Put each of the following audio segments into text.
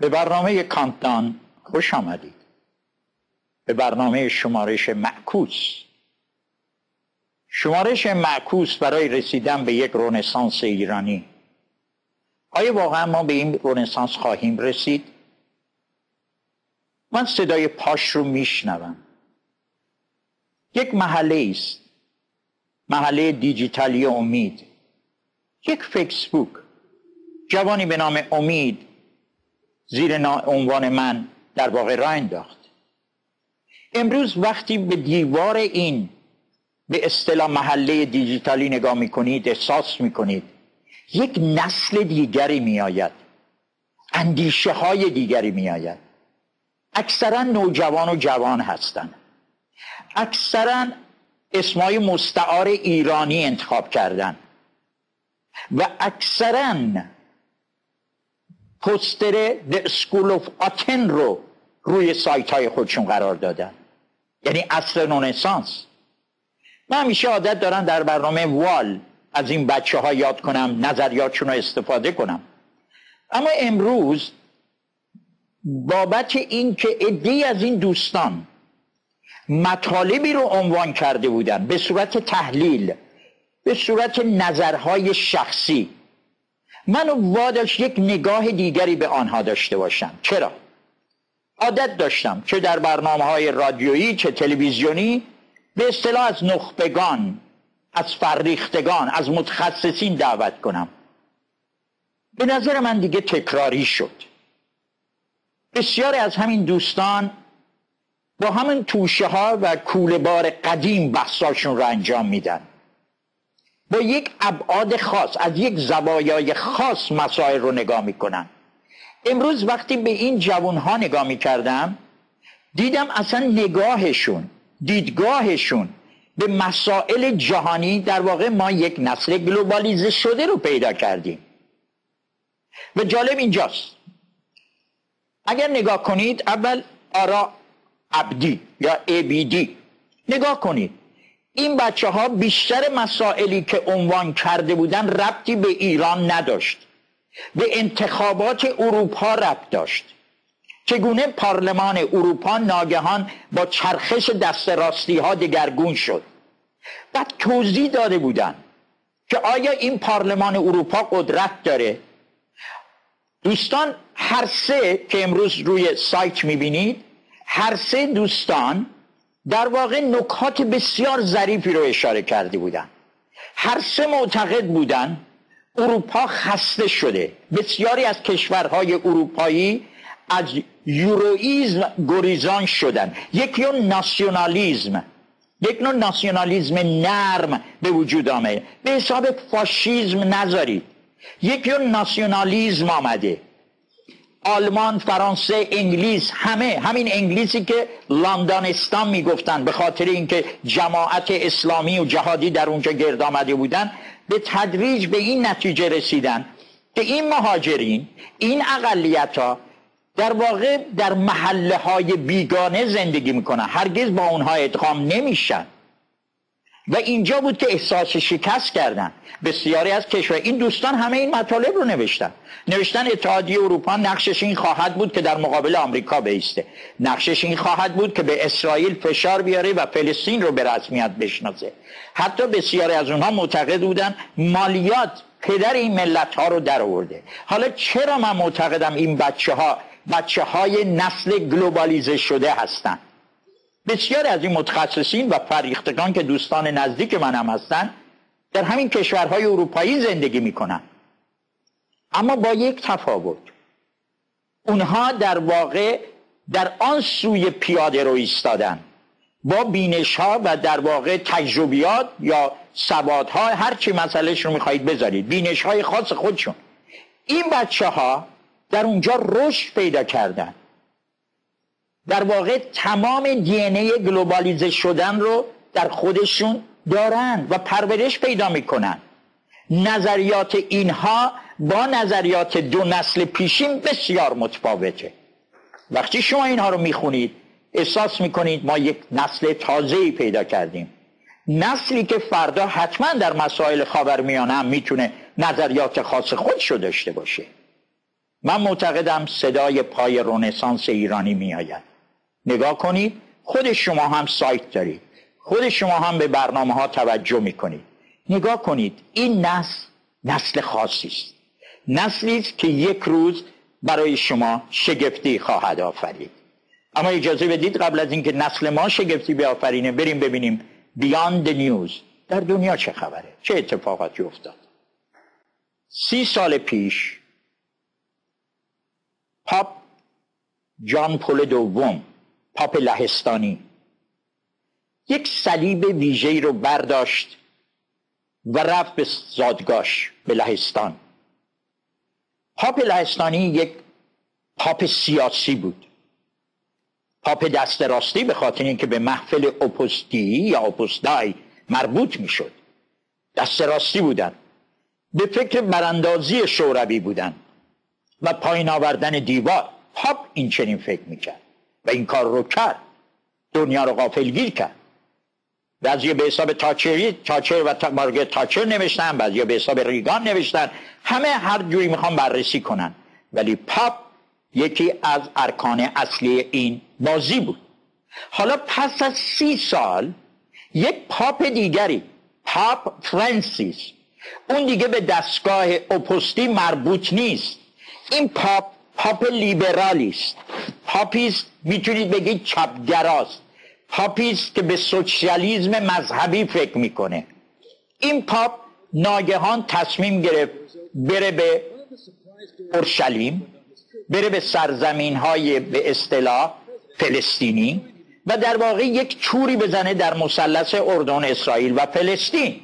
به برنامه کانتان خوش آمدید. به برنامه شمارش معکوس. شمارش معکوس برای رسیدن به یک رونسانس ایرانی. آیا واقعا ما به این رونسانس خواهیم رسید؟ من صدای پاش رو میشنوم. یک محله است. محله دیجیتالی امید. یک فیسبوک. جوانی به نام امید زیر عنوان من در واقع را انداخت امروز وقتی به دیوار این به اصطلاح محله دیجیتالی نگاه می‌کنید احساس می‌کنید یک نسل دیگری میآید. اندیشه های دیگری میآید. اکثرا نوجوان و جوان هستند. اکثرا اسمای مستعار ایرانی انتخاب کردن و اکثرا پستر The School of Athens رو روی سایت های خودشون قرار دادن. یعنی اصل نونسانس. من همیشه عادت دارم در برنامه وال از این بچه ها یاد کنم نظریاتشون رو استفاده کنم. اما امروز بابت این که ادهی از این دوستان مطالبی رو عنوان کرده بودن به صورت تحلیل به صورت نظرهای شخصی من وادش یک نگاه دیگری به آنها داشته باشم. چرا؟ عادت داشتم چه در برنامه های رادیویی چه تلویزیونی به اصطلاح از نخبگان از فرریختگان از متخصصین دعوت کنم. به نظر من دیگه تکراری شد. بسیاری از همین دوستان با همین توشه ها و کوله بار قدیم بحثاشون رو انجام میدن. با یک ابعاد خاص از یک زوایای خاص مسائل رو نگاه می‌کنن امروز وقتی به این جوان ها نگاه می‌کردم دیدم اصلا نگاهشون دیدگاهشون به مسائل جهانی در واقع ما یک نسل گلوبالیزه شده رو پیدا کردیم. و جالب اینجاست. اگر نگاه کنید اول آرا عبدی یا دی نگاه کنید. این بچه ها بیشتر مسائلی که عنوان کرده بودن ربطی به ایران نداشت. به انتخابات اروپا ربط داشت. چگونه پارلمان اروپا ناگهان با چرخش دست راستی ها دگرگون شد. بعد توضیح داده بودن که آیا این پارلمان اروپا قدرت داره؟ دوستان هر سه که امروز روی سایت می‌بینید هر سه دوستان در واقع نکات بسیار ظریفی رو اشاره کرده بودن. هر سه معتقد بودن اروپا خسته شده. بسیاری از کشورهای اروپایی از یورویزم گریزان شدن. یک نوع ناسیونالیزم. یک نوع ناسیونالیزم نرم به وجود آمده. به حساب فاشیزم نذارید. یک نوع ناسیونالیزم آمده. آلمان فرانسه انگلیس همه همین انگلیسی که لندانستان می‌گفتن به خاطر اینکه جماعت اسلامی و جهادی در اونجا گرد آمده بودن به تدریج به این نتیجه رسیدن که این مهاجرین این اقلیت ها در واقع در محله های بیگانه زندگی می‌کنن. هرگز با اونها ادغام نمیشن. و اینجا بود که احساس شکست کردن. بسیاری از کشور این دوستان همه این مطالب رو نوشتن. نوشتن اتحادیه اروپا نقشش این خواهد بود که در مقابل آمریکا بیسته. نقشش این خواهد بود که به اسرائیل فشار بیاره و فلسطین رو به رسمیت بشناسه. حتی بسیاری از اونها معتقد بودن مالیات پدر این ملت ها رو در آورده. حالا چرا من معتقدم این بچه ها بچه های نسل گلوبالیزه شده هستند بسیاری از این متخصصین و فریختگان که دوستان نزدیک من هم هستن در همین کشورهای اروپایی زندگی می‌کنن. اما با یک تفاوت. اونها در واقع در آن سوی پیاده رو ایستادن. با بینش ها و در واقع تجربیات یا سواد ها هر چی مسئلهش رو می‌خواهید بذارید. بینش های خاص خودشون. این بچه ها در اونجا رشد پیدا کردن. در واقع تمام دی گلوبالیزه شدن رو در خودشون دارن و پرورش پیدا می‌کنن. نظریات اینها با نظریات دو نسل پیشین بسیار متفاوته. وقتی شما اینها رو می‌خونید احساس می‌کنید ما یک نسل تازه پیدا کردیم. نسلی که فردا حتما در مسائل خاورمیانه هم می‌تونه نظریات خاص خودشو داشته باشه. من معتقدم صدای پای رونسانس ایرانی میآید. نگاه کنید خود شما هم سایت دارید. خود شما هم به برنامه ها توجه می‌کنید. نگاه کنید این نسل نسل خاصی است. نسلی است که یک روز برای شما شگفتی خواهد آفرید. اما اجازه بدید قبل از اینکه نسل ما شگفتی بیافرینه بریم ببینیم بیاند نیوز در دنیا چه خبره چه اتفاقاتی افتاد. سی سال پیش پاپ جان پول دوم پاپ لهستانی. یک صلیب ویژه‌ای رو برداشت و رفت به زادگاش به لهستان. پاپ لهستانی یک پاپ سیاسی بود. پاپ دست راستی به خاطر اینکه به محفل Opus Dei یا Opus Dei مربوط می‌شد. دست راستی بودن. به فکر براندازی شوروی بودن. و پایین آوردن دیوار. پاپ این چنین فکر می‌کرد. و این کار رو کرد. دنیا رو غافلگیر کرد. بعضی به حساب تاچری تاچر و مارگت تاچر نوشتن بعضی به حساب ریگان نوشتن. همه هر جوری می‌خوان بررسی کنن. ولی پاپ یکی از ارکان اصلی این بازی بود. حالا پس از سی سال یک پاپ دیگری پاپ فرانسیس اون دیگه به دستگاه اپوس دئی مربوط نیست. این پاپ پاپ لیبرالی است پاپیست می‌تونید بگید چپگراست. پاپیست که به سوسیالیزم مذهبی فکر می‌کنه. این پاپ ناگهان تصمیم گرفت بره به اورشلیم بره به سرزمین های به اصطلاح فلسطینی و در واقع یک چوری بزنه در مثلث اردن اسرائیل و فلسطین.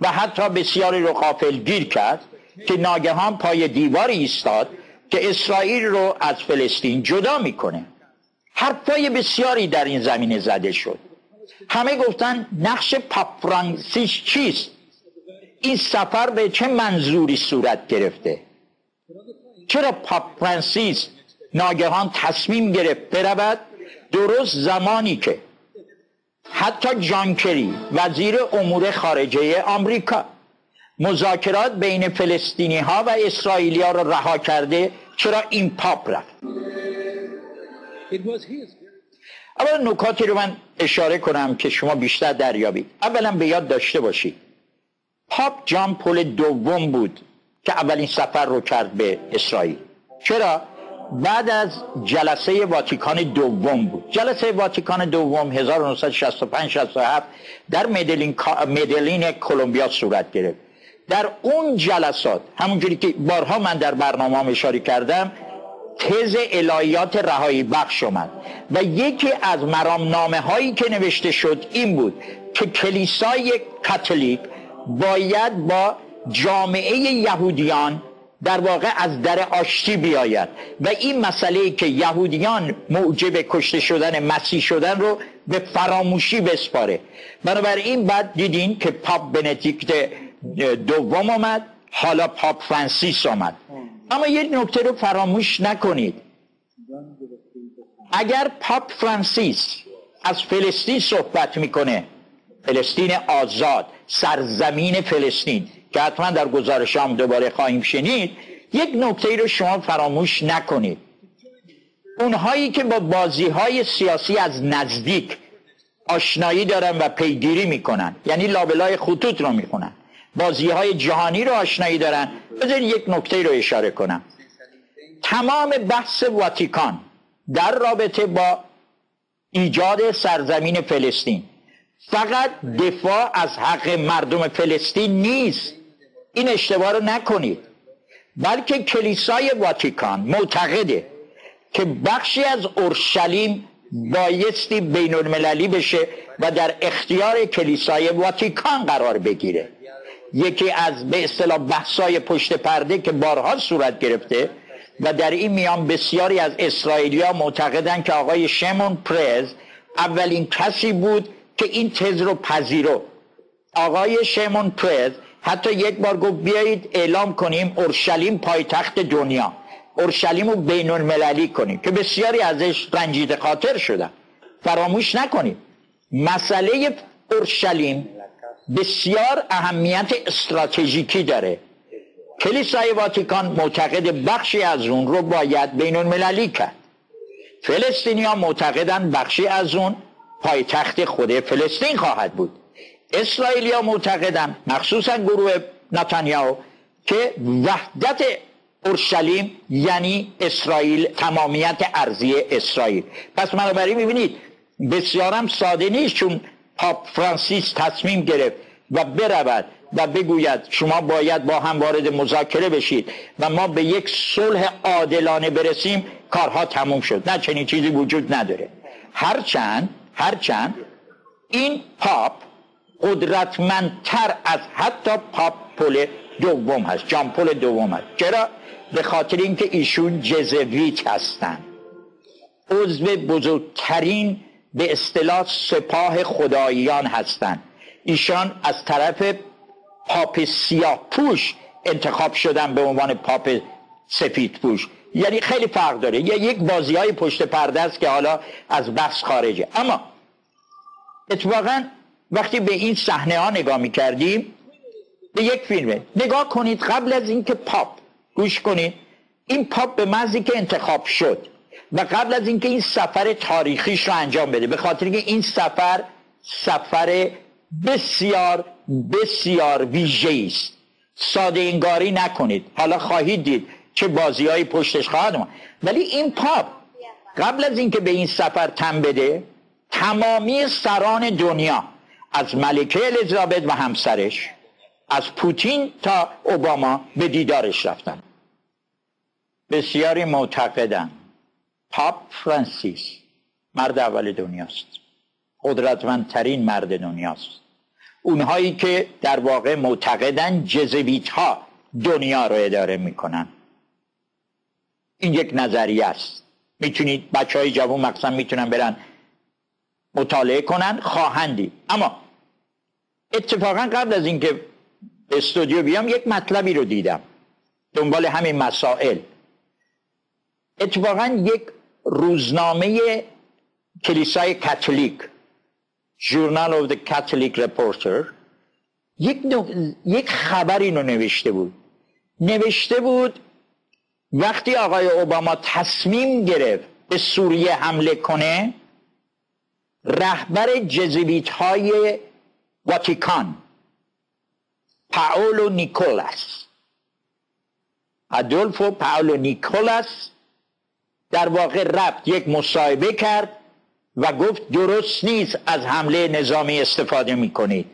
و حتی بسیاری رو قافل گیر کرد که ناگهان پای دیواری ایستاد که اسرائیل رو از فلسطین جدا می‌کنه. حرفای بسیاری در این زمینه زده شد. همه گفتن نقش پاپ فرانسیس چیست؟ این سفر به چه منظوری صورت گرفته؟ چرا پاپ فرانسیس ناگهان تصمیم گرفت برود؟ درست زمانی که. حتی جان کری وزیر امور خارجه آمریکا مذاکرات بین فلسطینی ها و اسرائیلی ها را رها کرده چرا این پاپ رفت؟ اول نکاتی رو من اشاره کنم که شما بیشتر دریابید. اولا به یاد داشته باشید پاپ جان پول دوم بود که اولین سفر رو کرد به اسرائیل. چرا؟ بعد از جلسه واتیکان دوم بود. جلسه واتیکان دوم 1965 67 در مدلین, مدلین کلمبیا صورت گرفت. در اون جلسات همونجوری که بارها من در برنامه هم اشاره کردم تز الهیات رهایی بخش اومد. و یکی از مرامنامه هایی که نوشته شد این بود که کلیسای کاتولیک باید با جامعه یهودیان در واقع از در آشتی بیاید. و این مسئله که یهودیان موجب کشته شدن مسیح شدن رو به فراموشی بسپاره. بنابراین بعد دیدین که پاپ بنتیکت دوم آمد حالا پاپ فرانسیس آمد. اما یک نکته رو فراموش نکنید. اگر پاپ فرانسیس از فلسطین صحبت می‌کنه فلسطین آزاد سرزمین فلسطین که حتما در گزارشام دوباره خواهیم شنید یک نکته رو شما فراموش نکنید. اونهایی که با بازی های سیاسی از نزدیک آشنایی دارن و پیگیری می‌کنن یعنی لابلای خطوط رو می‌خونن. بازی های جهانی رو آشنایی دارن. بذارید یک نکته رو اشاره کنم. تمام بحث واتیکان در رابطه با ایجاد سرزمین فلسطین. فقط دفاع از حق مردم فلسطین نیست. این اشتباه رو نکنید. بلکه کلیسای واتیکان معتقده که بخشی از اورشلیم بایستی بین المللی بشه و در اختیار کلیسای واتیکان قرار بگیره. یکی از به اصطلاح بحثای پشت پرده که بارها صورت گرفته و در این میان بسیاری از اسرائیلیا معتقدن که آقای شمون پرز اولین کسی بود که این تز رو پذیرو آقای شمون پرز حتی یک بار گفت بیایید اعلام کنیم اورشلیم پایتخت دنیا. اورشلیم رو بین المللی کنیم که بسیاری ازش رنجیده خاطر شدن. فراموش نکنیم مسئله اورشلیم بسیار اهمیت استراتژیکی داره. کلیسای واتیکان معتقد بخشی از اون رو باید بین المللی کرد. فلسطینی ها معتقدن بخشی از اون پایتخت خود فلسطین خواهد بود. اسرائیلیا معتقدن مخصوصا گروه نتانیاهو که وحدت اورشلیم یعنی اسرائیل تمامیت ارزی اسرائیل. پس بنابراین می‌بینید بسیارم ساده نیست چون پاپ فرانسیس تصمیم گرفت و برود و بگوید شما باید با هم وارد مذاکره بشید و ما به یک صلح عادلانه برسیم کارها تموم شد. نه چنین چیزی وجود نداره. هرچند هرچند این پاپ قدرتمندتر از حتی پاپ پل دوم هست. جان پل دوم هست. چرا؟ به خاطر اینکه ایشون جزویت هستند عضو بزرگترین به اصطلاح سپاه خداییان هستند. ایشان از طرف پاپ سیاه پوش انتخاب شدن به عنوان پاپ سفید پوش. یعنی خیلی فرق داره. یا یک بازی های پشت پرده است که حالا از بحث خارجه. اما اتفاقا وقتی به این صحنه ها نگاه می کردیم به یک فیلمه نگاه کنید قبل از اینکه پاپ گوش کنید این پاپ به مزی که انتخاب شد و قبل از اینکه این سفر تاریخیش رو انجام بده به خاطر که این سفر سفر بسیار بسیار ویژه است. ساده انگاری نکنید. حالا خواهید دید چه بازی های پشتش خواهد ولی این پاپ قبل از اینکه به این سفر تم بده تمامی سران دنیا از ملکه الیزابت و همسرش از پوتین تا اوباما به دیدارش رفتن. بسیاری معتقدن پاپ فرانسیس مرد اول دنیاست. قدرتمندترین مرد دنیاست. اونهایی که در واقع معتقدن جزویت ها دنیا رو اداره می‌کنن. این یک نظریه است. می‌تونید بچه های جوان مقصد می‌تونن برن مطالعه کنن خواهندی. اما اتفاقا قبل از اینکه استودیو بیام یک مطلبی رو دیدم. دنبال همین مسائل. اتفاقا یک روزنامه کلیسای کاتولیک جورنال of the Catholic Reporter یک, یک خبری رو نوشته بود. نوشته بود وقتی آقای اوباما تصمیم گرفت به سوریه حمله کنه رهبر جزویت های واتیکان پاولو نیکولاس. ادولفو پاولو نیکولاس در واقع رفت یک مصاحبه کرد و گفت درست نیست از حمله نظامی استفاده می کنید